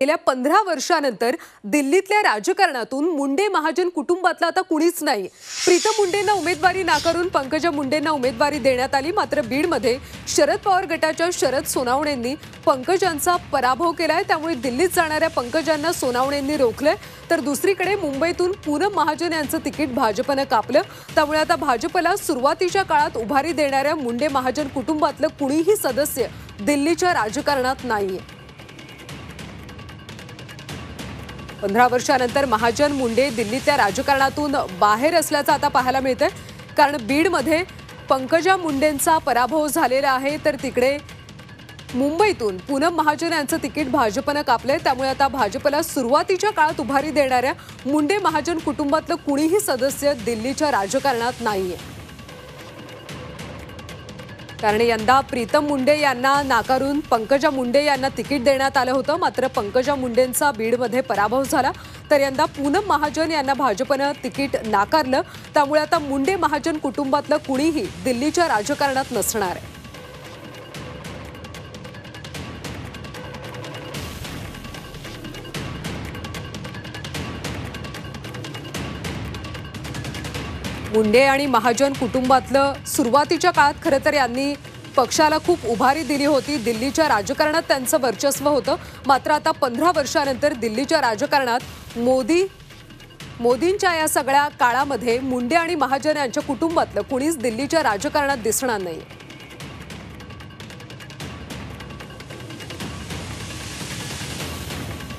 गेल्या पंधरा वर्षानंतर दिल्लीतल्या राजकारणातून मुंडे महाजन कुटुंबातलं आता कुणीच नाही. प्रीतम मुंडेंना उमेदवारी नाकारून पंकजा मुंडेंना उमेदवारी देण्यात आली. मात्र बीडमध्ये शरद पवार गटाच्या शरद सोनावणेंनी पंकजांचा पराभव केलाय. त्यामुळे दिल्लीत जाणाऱ्या पंकजांना सोनावणेंनी रोखलंय. तर दुसरीकडे मुंबईतून पूनम महाजन यांचं तिकीट भाजपनं कापलं. त्यामुळे आता भाजपला सुरुवातीच्या काळात उभारी देणाऱ्या मुंडे महाजन कुटुंबातलं कुणीही सदस्य दिल्लीच्या राजकारणात नाहीये. पंधरा वर्षानंतर महाजन मुंडे दिल्लीतल्या राजकारणातून बाहेर असल्याचं आता पाहायला मिळतंय. कारण बीडमध्ये पंकजा मुंडेंचा पराभव झालेला आहे तर तिकडे मुंबईतून पूनम महाजन यांचं तिकीट भाजपनं कापलंय. त्यामुळे आता भाजपला सुरुवातीच्या काळात उभारी देणाऱ्या मुंडे महाजन कुटुंबातलं कुणीही सदस्य दिल्लीच्या राजकारणात नाहीये. कारण यंदा प्रीतम मुंडे यांना नाकारून पंकजा मुंडे यांना तिकीट देण्यात आलं होतं. मात्र पंकजा मुंडेंचा बीडमध्ये पराभव झाला. तर यंदा पूनम महाजन यांना भाजपनं तिकीट नाकारलं. त्यामुळे आता मुंडे महाजन कुटुंबातलं कुणीही दिल्लीच्या राजकारणात नसणार आहे. मुंडे आणि महाजन कुटुंबातलं सुरुवातीच्या काळात खरं तर यांनी पक्षाला खूप उभारी दिली होती. दिल्लीच्या राजकारणात त्यांचं वर्चस्व होतं. मात्र आता पंधरा वर्षानंतर दिल्लीच्या राजकारणात मोदी मोदींच्या या सगळ्या काळामध्ये मुंडे आणि महाजन यांच्या कुटुंबातलं कुणीच दिल्लीच्या राजकारणात दिसणार नाही